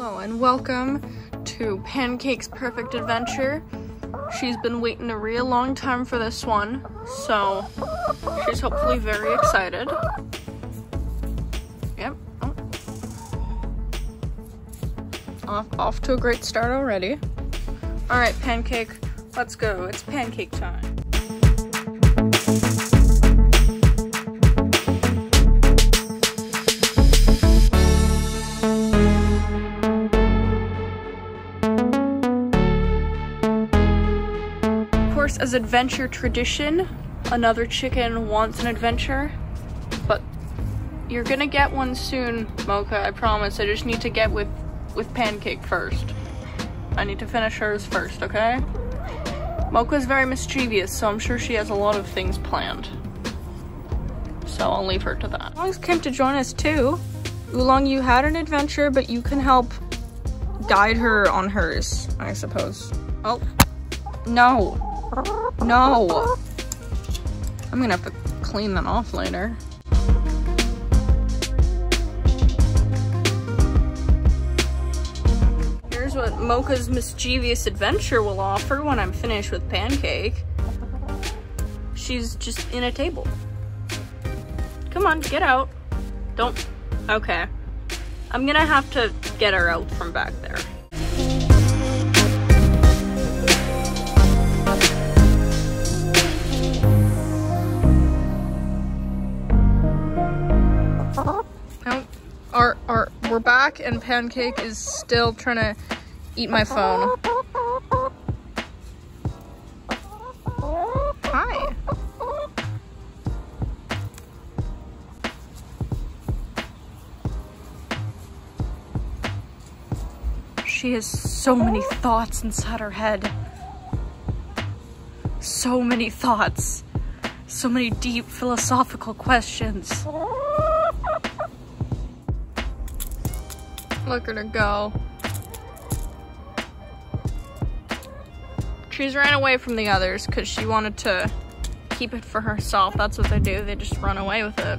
Hello and welcome to Pancake's Perfect Adventure. She's been waiting a real long time for this one, so she's hopefully very excited. Yep. Oh. Off, off to a great start already. Alright, Pancake, let's go. It's pancake time. Of course, as adventure tradition, another chicken wants an adventure, but you're gonna get one soon, Mocha, I promise. I just need to get with, with Pancake first. I need to finish hers first, okay? Mocha's very mischievous, so I'm sure she has a lot of things planned. So I'll leave her to that. Oolong's came to join us too. Oolong, you had an adventure, but you can help guide her on hers, I suppose. Oh, no. No. I'm gonna have to clean that off later. Here's what Mocha's mischievous adventure will offer when I'm finished with Pancake. She's just in a table. Come on, get out. Don't. Okay. I'm gonna have to get her out from back there. Our, our, we're back and Pancake is still trying to eat my phone. She has so many thoughts inside her head. So many thoughts. So many deep philosophical questions. Look at her go. She's ran away from the others because she wanted to keep it for herself. That's what they do. They just run away with it.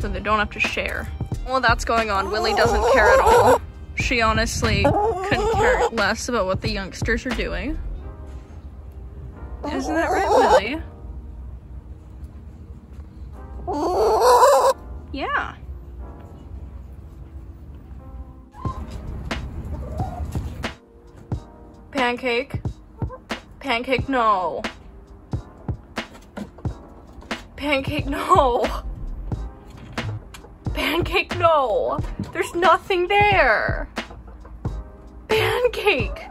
So they don't have to share. While that's going on, Willie doesn't care at all. She honestly couldn't care less about what the youngsters are doing. Isn't that right, Willie? Yeah. Pancake. Pancake, no. Pancake, no. Pancake, no. There's nothing there. Pancake.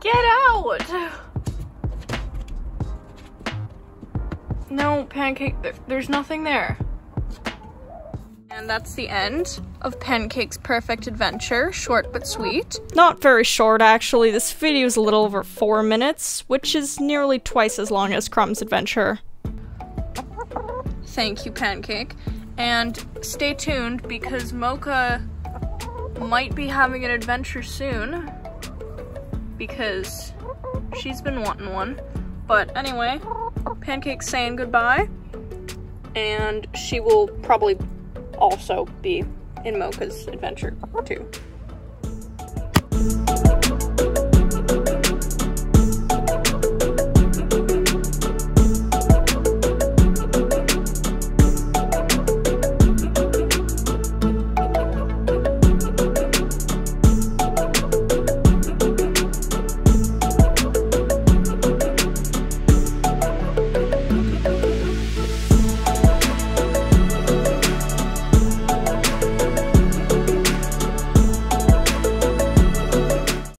Get out. No, Pancake, there, there's nothing there. And that's the end of Pancake's Perfect Adventure. Short but sweet. Not very short, actually. This video is a little over four minutes, which is nearly twice as long as Crumb's adventure. Thank you, Pancake. And stay tuned because Mocha might be having an adventure soon. Because she's been wanting one. But anyway, Pancake's saying goodbye. And she will probably also be in Mocha's adventure too.